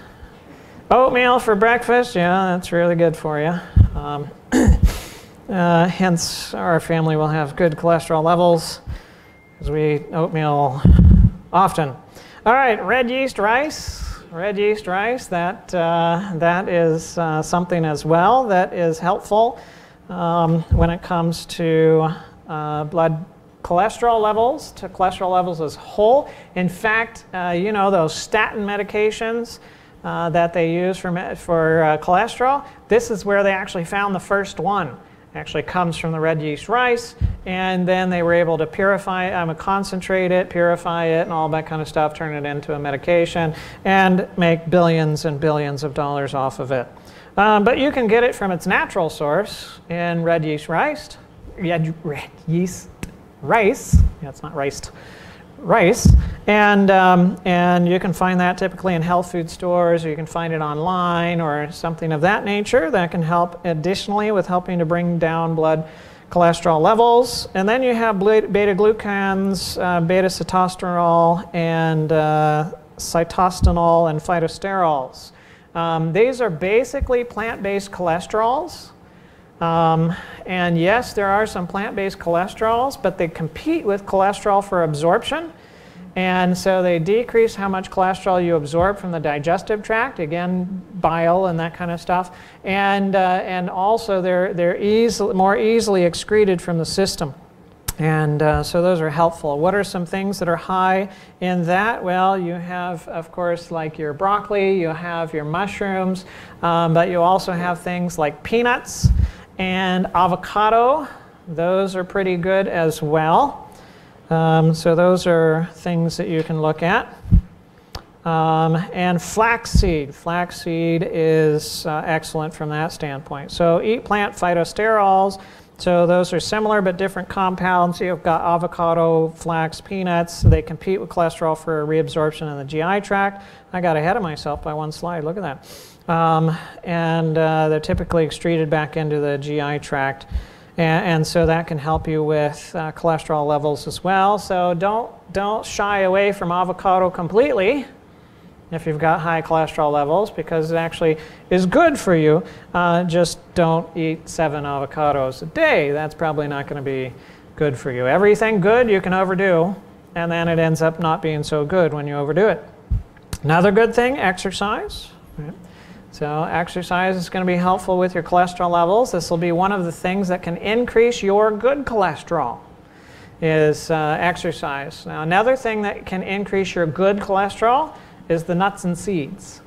Oatmeal for breakfast, yeah, that's really good for you. Um, uh, hence, our family will have good cholesterol levels because we eat oatmeal often. All right, red yeast rice. red yeast rice, that, uh, that is uh, something as well that is helpful um, when it comes to uh, blood cholesterol levels, to cholesterol levels as whole. In fact, uh, you know, those statin medications uh, that they use for, for uh, cholesterol, this is where they actually found the first one actually comes from the red yeast rice. And then they were able to purify, um, concentrate it, purify it, and all that kind of stuff, turn it into a medication, and make billions and billions of dollars off of it. Um, but you can get it from its natural source in red yeast rice. Yeast rice. Yeah, it's not riced rice. And, um, and you can find that typically in health food stores, or you can find it online, or something of that nature that can help additionally with helping to bring down blood cholesterol levels. And then you have beta glucans, uh, beta sitosterol, and uh, and phytosterols. Um, these are basically plant based cholesterols. Um, and yes, there are some plant-based cholesterols, but they compete with cholesterol for absorption. And so they decrease how much cholesterol you absorb from the digestive tract, again, bile and that kind of stuff. And, uh, and also they're, they're easily, more easily excreted from the system. And uh, so those are helpful. What are some things that are high in that? Well, you have, of course, like your broccoli, you have your mushrooms, um, but you also have things like peanuts and avocado. Those are pretty good as well. Um, so those are things that you can look at. Um, and flaxseed. Flaxseed is uh, excellent from that standpoint. So eat plant phytosterols. So those are similar but different compounds. You've got avocado, flax, peanuts. They compete with cholesterol for reabsorption in the GI tract. I got ahead of myself by one slide. Look at that. Um, and uh, they're typically excreted back into the GI tract. And, and so that can help you with uh, cholesterol levels as well. So don't, don't shy away from avocado completely if you've got high cholesterol levels because it actually is good for you. Uh, just don't eat seven avocados a day. That's probably not going to be good for you. Everything good you can overdo, and then it ends up not being so good when you overdo it. Another good thing, exercise. Right? So exercise is going to be helpful with your cholesterol levels. This will be one of the things that can increase your good cholesterol is uh, exercise. Now another thing that can increase your good cholesterol is the nuts and seeds.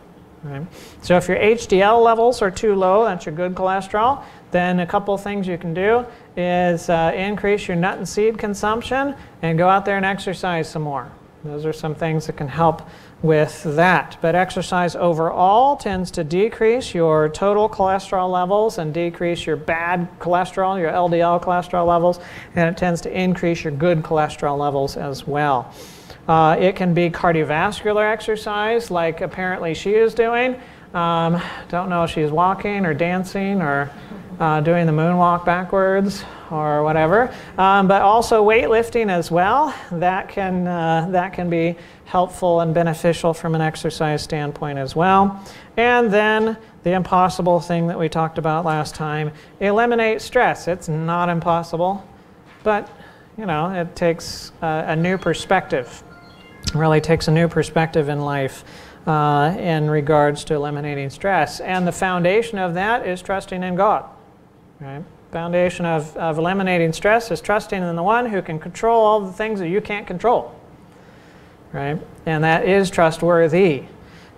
Right? So if your HDL levels are too low, that's your good cholesterol, then a couple things you can do is uh, increase your nut and seed consumption and go out there and exercise some more. Those are some things that can help with that. But exercise overall tends to decrease your total cholesterol levels and decrease your bad cholesterol, your LDL cholesterol levels, and it tends to increase your good cholesterol levels as well. Uh, it can be cardiovascular exercise, like apparently she is doing. Um, don't know if she's walking or dancing or uh, doing the moonwalk backwards or whatever. Um, but also weightlifting as well. That can, uh, that can be helpful and beneficial from an exercise standpoint as well. And then the impossible thing that we talked about last time, eliminate stress. It's not impossible, but you know, it takes uh, a new perspective. It really takes a new perspective in life uh, in regards to eliminating stress. And the foundation of that is trusting in God. Right? Foundation of, of eliminating stress is trusting in the one who can control all the things that you can't control. Right? And that is trustworthy.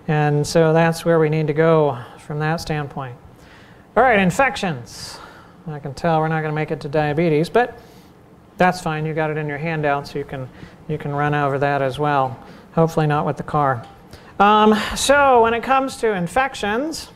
And so that's where we need to go from that standpoint. All right, infections. I can tell we're not going to make it to diabetes, but that's fine. You got it in your handout, so you can, you can run over that as well. Hopefully not with the car. Um, so when it comes to infections,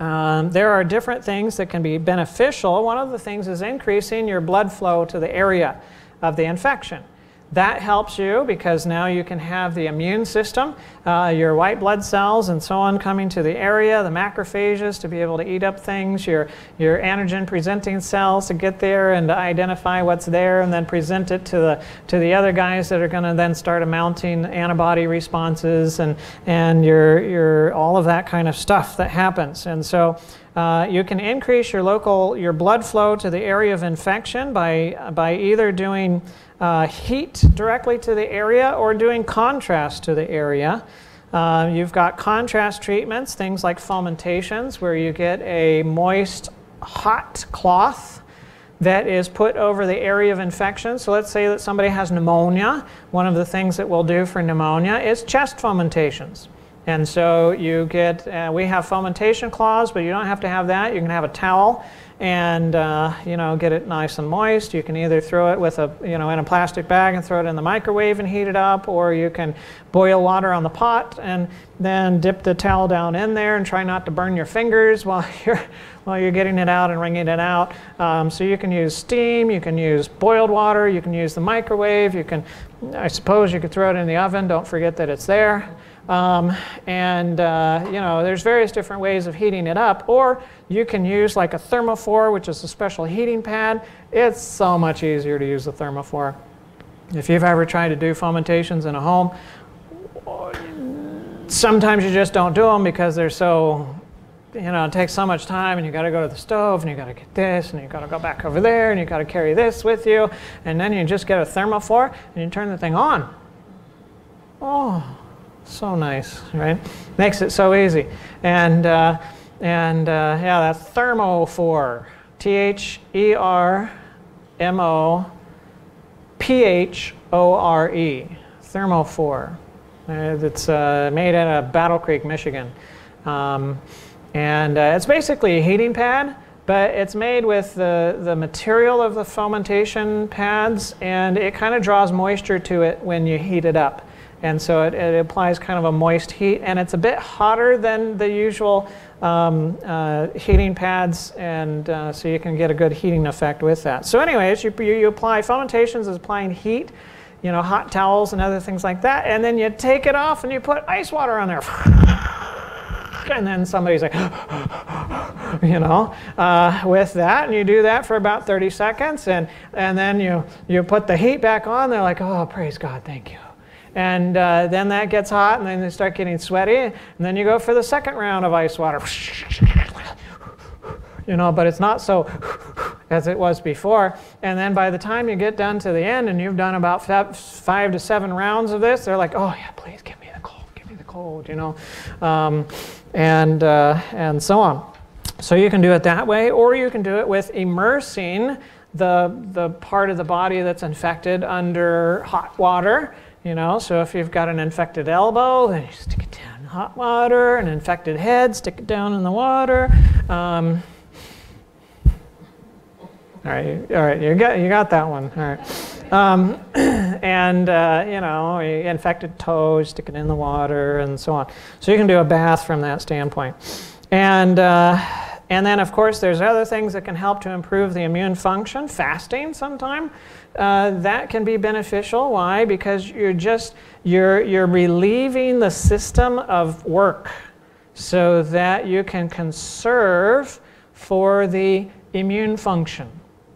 um, there are different things that can be beneficial. One of the things is increasing your blood flow to the area of the infection. That helps you because now you can have the immune system, uh, your white blood cells and so on coming to the area, the macrophages to be able to eat up things, your, your antigen presenting cells to get there and to identify what's there and then present it to the, to the other guys that are going to then start mounting antibody responses and, and your, your, all of that kind of stuff that happens. And so uh, you can increase your local, your blood flow to the area of infection by, by either doing uh, heat directly to the area or doing contrast to the area. Uh, you've got contrast treatments, things like fomentations, where you get a moist, hot cloth that is put over the area of infection. So let's say that somebody has pneumonia. One of the things that we'll do for pneumonia is chest fomentations. And so you get, uh, we have fomentation cloths, but you don't have to have that. You can have a towel and uh, you know get it nice and moist. You can either throw it with a you know in a plastic bag and throw it in the microwave and heat it up, or you can boil water on the pot and then dip the towel down in there and try not to burn your fingers while you're while you're getting it out and wringing it out. Um, so you can use steam, you can use boiled water, you can use the microwave, you can I suppose you could throw it in the oven. Don't forget that it's there. Um, and uh, you know, there's various different ways of heating it up. Or you can use like a thermophore, which is a special heating pad. It's so much easier to use a thermophore. If you've ever tried to do fomentations in a home, sometimes you just don't do them because they're so, you know, it takes so much time and you got to go to the stove and you got to get this and you got to go back over there and you got to carry this with you. And then you just get a thermophore and you turn the thing on. Oh, so nice, right? Makes it so easy. And, uh, and uh, yeah, that's thermophore. T H E R M O P H O R E. Thermophore. Uh, it's uh, made out of Battle Creek, Michigan. Um, and uh, it's basically a heating pad, but it's made with the, the material of the fomentation pads, and it kind of draws moisture to it when you heat it up. And so it, it, applies kind of a moist heat, and it's a bit hotter than the usual um, uh, heating pads, and uh, so you can get a good heating effect with that. So anyways, you, you apply, fomentations is applying heat, you know, hot towels and other things like that, and then you take it off and you put ice water on there. And then somebody's like, you know, uh, with that, and you do that for about 30 seconds, and, and then you, you put the heat back on, they're like, oh, praise God, thank you and uh, then that gets hot, and then they start getting sweaty, and then you go for the second round of ice water. You know, but it's not so as it was before. And then by the time you get done to the end and you've done about five to seven rounds of this, they're like, oh, yeah, please give me the cold, give me the cold, you know, um, and, uh, and so on. So you can do it that way, or you can do it with immersing the, the part of the body that's infected under hot water you know, so if you've got an infected elbow, then you stick it down in hot water. An infected head, stick it down in the water. Um, all right, all right, you got you got that one. All right, um, and uh, you know, infected toes, stick it in the water, and so on. So you can do a bath from that standpoint, and. Uh, and then, of course, there's other things that can help to improve the immune function. Fasting, sometime, uh, that can be beneficial. Why? Because you're just you're you're relieving the system of work, so that you can conserve for the immune function,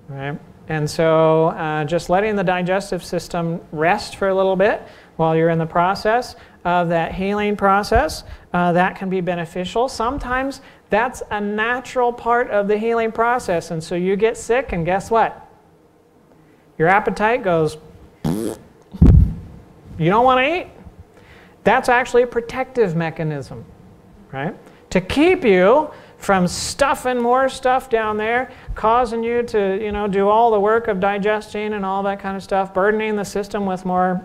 right? And so, uh, just letting the digestive system rest for a little bit while you're in the process of that healing process, uh, that can be beneficial. Sometimes that's a natural part of the healing process. And so you get sick, and guess what? Your appetite goes, you don't want to eat. That's actually a protective mechanism, right? To keep you from stuffing more stuff down there, causing you to, you know, do all the work of digesting and all that kind of stuff, burdening the system with more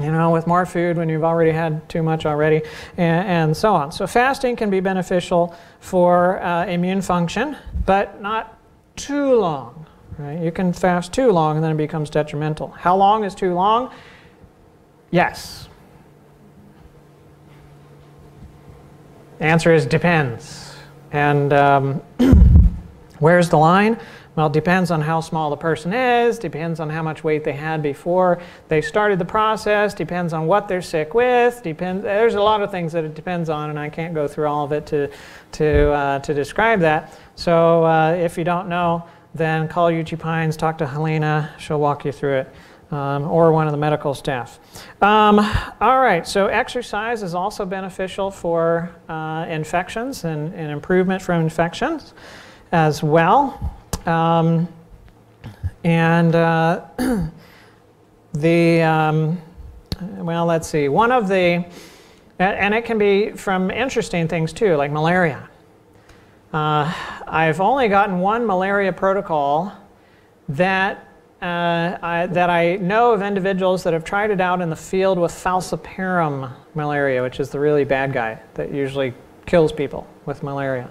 you know, with more food when you've already had too much already, and, and so on. So fasting can be beneficial for uh, immune function, but not too long. Right? You can fast too long and then it becomes detrimental. How long is too long? Yes. Answer is depends. And um, where's the line? Well, it depends on how small the person is, depends on how much weight they had before they started the process, depends on what they're sick with, depends, there's a lot of things that it depends on, and I can't go through all of it to, to, uh, to describe that. So uh, if you don't know, then call Uchee Pines, talk to Helena, she'll walk you through it. Um, or one of the medical staff. Um, all right, so exercise is also beneficial for uh, infections and, and improvement from infections as well. Um, and uh, the, um, well, let's see, one of the And it can be from interesting things too, like malaria. Uh, I've only gotten one malaria protocol that, uh, I, that I know of individuals that have tried it out in the field with falciparum malaria, which is the really bad guy that usually kills people with malaria.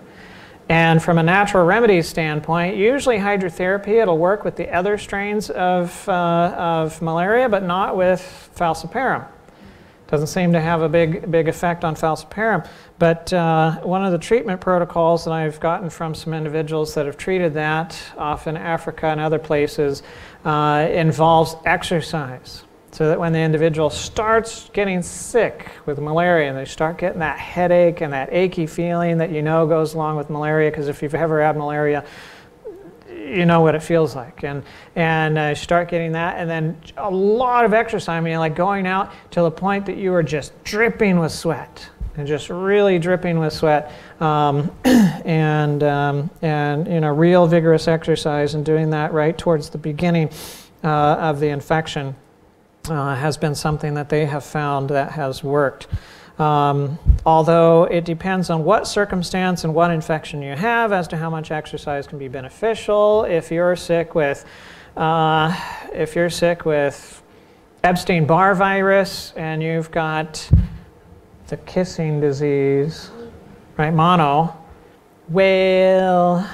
And from a natural remedy standpoint, usually hydrotherapy, it'll work with the other strains of, uh, of malaria, but not with falciparum. Doesn't seem to have a big, big effect on falciparum. But uh, one of the treatment protocols that I've gotten from some individuals that have treated that, off in Africa and other places, uh, involves exercise. So that when the individual starts getting sick with malaria and they start getting that headache and that achy feeling that you know goes along with malaria, because if you've ever had malaria, you know what it feels like. And, and uh, start getting that. And then a lot of exercise, I mean, like going out to the point that you are just dripping with sweat and just really dripping with sweat um, and, um, and, you know, real vigorous exercise and doing that right towards the beginning uh, of the infection uh, has been something that they have found that has worked. Um, although it depends on what circumstance and what infection you have as to how much exercise can be beneficial. If you're sick with, uh, if you're sick with Epstein-Barr virus and you've got the kissing disease, right, mono, well,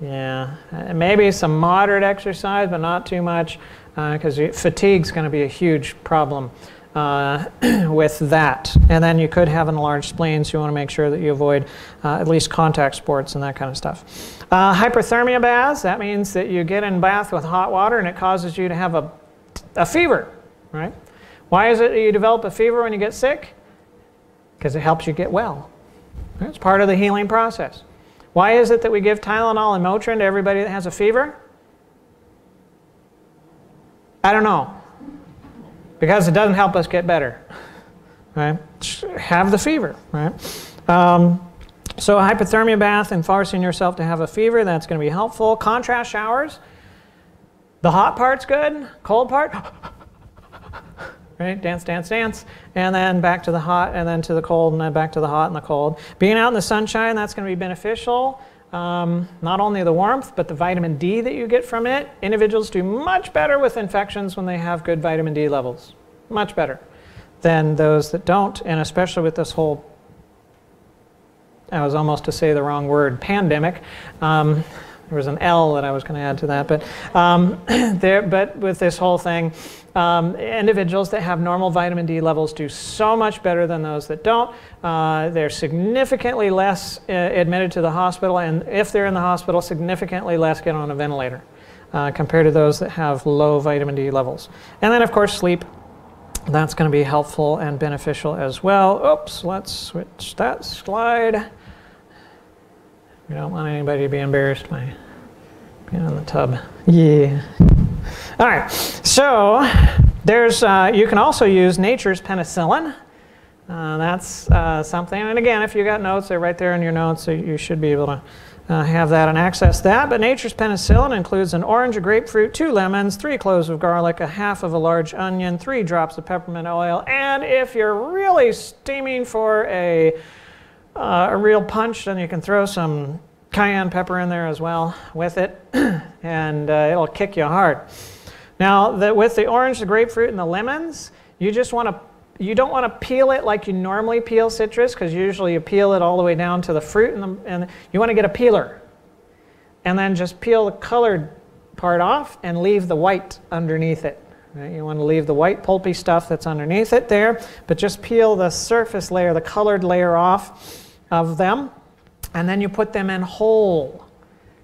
yeah, maybe some moderate exercise, but not too much, because uh, fatigue is going to be a huge problem uh, with that. And then you could have an enlarged spleen, so you want to make sure that you avoid uh, at least contact sports and that kind of stuff. Uh, hyperthermia baths, that means that you get in bath with hot water and it causes you to have a, a fever, right? Why is it that you develop a fever when you get sick? Because it helps you get well. It's part of the healing process. Why is it that we give Tylenol and Motrin to everybody that has a fever? I don't know because it doesn't help us get better. Right? Have the fever, right? Um, so a hyperthermia bath and forcing yourself to have a fever, that's going to be helpful. Contrast showers. The hot part's good. Cold part, right? Dance, dance, dance. And then back to the hot, and then to the cold, and then back to the hot and the cold. Being out in the sunshine, that's going to be beneficial. Um, not only the warmth, but the vitamin D that you get from it. Individuals do much better with infections when they have good vitamin D levels. Much better than those that don't, and especially with this whole, I was almost to say the wrong word, pandemic. Um, there was an L that I was going to add to that, but, um, there, but with this whole thing, um, individuals that have normal vitamin D levels do so much better than those that don't. Uh, they're significantly less uh, admitted to the hospital, and if they're in the hospital, significantly less get on a ventilator uh, compared to those that have low vitamin D levels. And then, of course, sleep. That's going to be helpful and beneficial as well. Oops, let's switch that slide. We don't want anybody to be embarrassed by being in the tub. Yeah. All right, so there's, uh, you can also use nature's penicillin. Uh, that's uh, something, and again, if you got notes, they're right there in your notes, so you should be able to uh, have that and access that. But nature's penicillin includes an orange, a grapefruit, two lemons, three cloves of garlic, a half of a large onion, three drops of peppermint oil, and if you're really steaming for a, uh, a real punch, and you can throw some cayenne pepper in there as well with it, and uh, it'll kick you hard. Now, the, with the orange, the grapefruit, and the lemons, you just want to you don't want to peel it like you normally peel citrus because usually you peel it all the way down to the fruit and, the, and you want to get a peeler and then just peel the colored part off and leave the white underneath it. You want to leave the white pulpy stuff that's underneath it there, but just peel the surface layer, the colored layer off of them and then you put them in whole,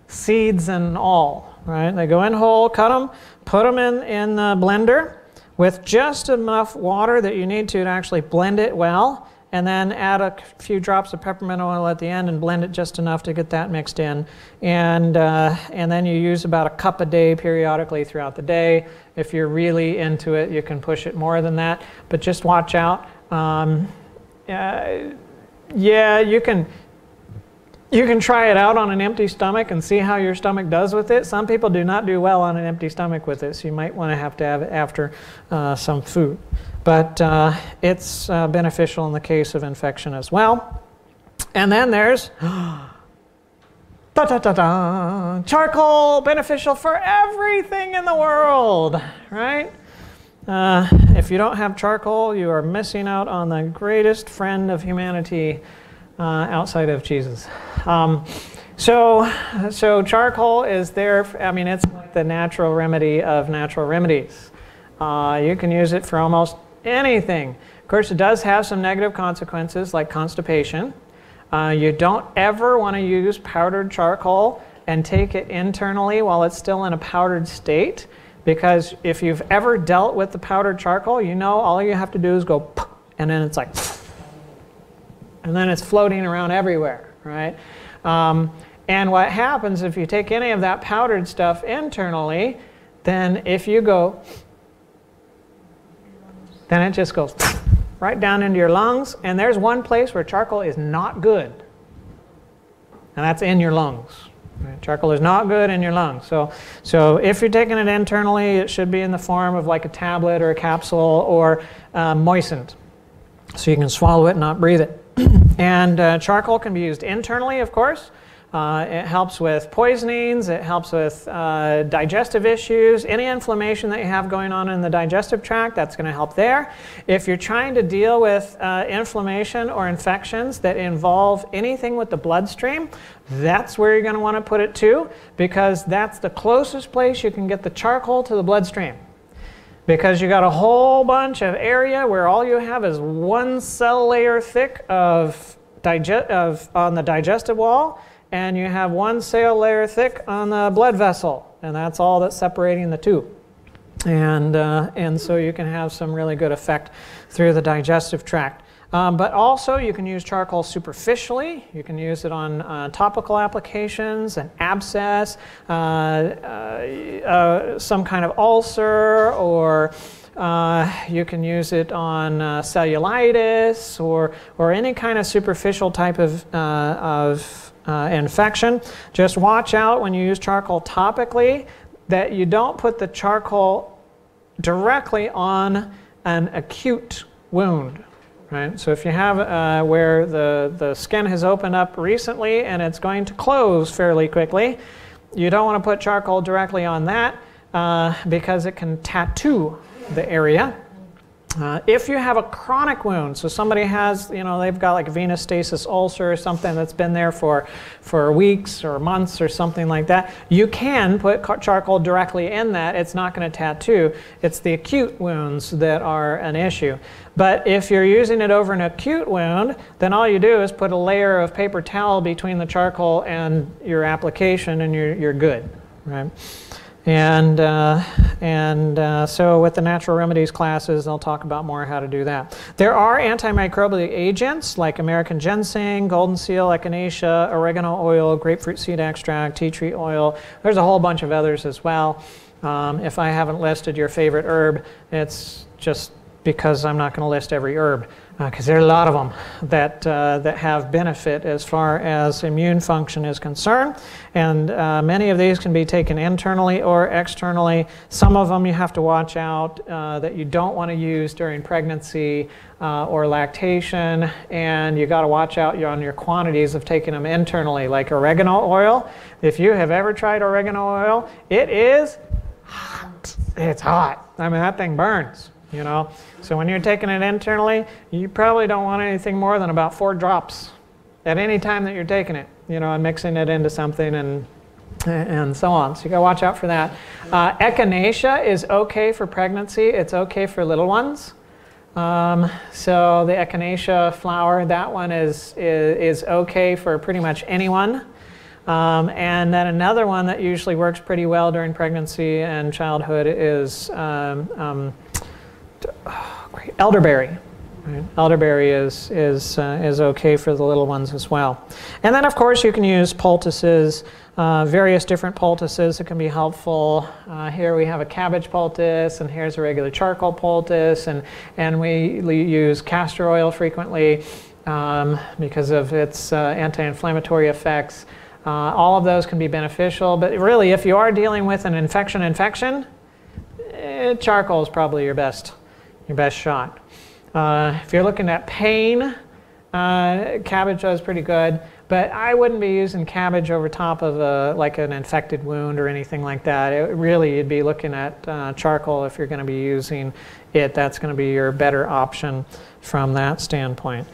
seeds and all, right? They go in whole, cut them, put them in, in the blender with just enough water that you need to, to actually blend it well, and then add a few drops of peppermint oil at the end and blend it just enough to get that mixed in. And, uh, and then you use about a cup a day periodically throughout the day. If you're really into it, you can push it more than that, but just watch out. Um, uh, yeah, you can, you can try it out on an empty stomach and see how your stomach does with it. Some people do not do well on an empty stomach with it, so you might want to have to have it after uh, some food. but uh, it's uh, beneficial in the case of infection as well. And then there's da, da, da, da, charcoal, beneficial for everything in the world, right? Uh, if you don't have charcoal, you are missing out on the greatest friend of humanity uh, outside of Jesus. Um, so, so charcoal is there. I mean, it's like the natural remedy of natural remedies. Uh, you can use it for almost anything. Of course, it does have some negative consequences like constipation. Uh, you don't ever want to use powdered charcoal and take it internally while it's still in a powdered state because if you've ever dealt with the powdered charcoal, you know all you have to do is go and then it's like and then it's floating around everywhere, right? Um, and what happens if you take any of that powdered stuff internally, then if you go then it just goes right down into your lungs. And there's one place where charcoal is not good, and that's in your lungs. Right? Charcoal is not good in your lungs. So, so if you're taking it internally, it should be in the form of like a tablet or a capsule or uh, moistened. So you can swallow it and not breathe it. and uh, charcoal can be used internally, of course. Uh, it helps with poisonings, it helps with uh, digestive issues, any inflammation that you have going on in the digestive tract, that's going to help there. If you're trying to deal with uh, inflammation or infections that involve anything with the bloodstream, that's where you're going to want to put it too, because that's the closest place you can get the charcoal to the bloodstream. Because you got a whole bunch of area where all you have is one cell layer thick of, of on the digestive wall and you have one cell layer thick on the blood vessel, and that's all that's separating the two. And, uh, and so you can have some really good effect through the digestive tract. Um, but also you can use charcoal superficially. You can use it on uh, topical applications, an abscess, uh, uh, uh some kind of ulcer, or uh, you can use it on uh, cellulitis or, or any kind of superficial type of, of uh, infection. Just watch out when you use charcoal topically that you don't put the charcoal directly on an acute wound. Right? So if you have uh, where the, the skin has opened up recently and it's going to close fairly quickly, you don't want to put charcoal directly on that uh, because it can tattoo the area. Uh, if you have a chronic wound, so somebody has, you know, they've got like venous stasis ulcer or something that's been there for, for weeks or months or something like that, you can put charcoal directly in that. It's not going to tattoo. It's the acute wounds that are an issue. But if you're using it over an acute wound, then all you do is put a layer of paper towel between the charcoal and your application and you're, you're good, right? And, uh, and uh, so with the natural remedies classes, they'll talk about more how to do that. There are antimicrobial agents like American ginseng, golden seal, echinacea, oregano oil, grapefruit seed extract, tea tree oil. There's a whole bunch of others as well. Um, if I haven't listed your favorite herb, it's just because I'm not going to list every herb because uh, there are a lot of them that, uh, that have benefit as far as immune function is concerned. And uh, many of these can be taken internally or externally. Some of them you have to watch out uh, that you don't want to use during pregnancy uh, or lactation. And you got to watch out on your quantities of taking them internally, like oregano oil. If you have ever tried oregano oil, it is hot. It's hot. I mean, that thing burns you know. So when you're taking it internally, you probably don't want anything more than about four drops at any time that you're taking it, you know, and mixing it into something and and so on. So you gotta watch out for that. Uh, echinacea is okay for pregnancy. It's okay for little ones. Um, so the echinacea flower, that one is, is, is okay for pretty much anyone. Um, and then another one that usually works pretty well during pregnancy and childhood is um, oh, elderberry. Right? Elderberry is, is, uh, is okay for the little ones as well. And then, of course, you can use poultices, uh, various different poultices that can be helpful. Uh, here we have a cabbage poultice, and here's a regular charcoal poultice, and, and we use castor oil frequently um, because of its uh, anti-inflammatory effects. Uh, all of those can be beneficial, but really, if you are dealing with an infection infection, eh, charcoal is probably your best your best shot. Uh, if you're looking at pain, uh, cabbage does pretty good, but I wouldn't be using cabbage over top of a, like an infected wound or anything like that. It, really, you'd be looking at uh, charcoal if you're going to be using it. That's going to be your better option from that standpoint.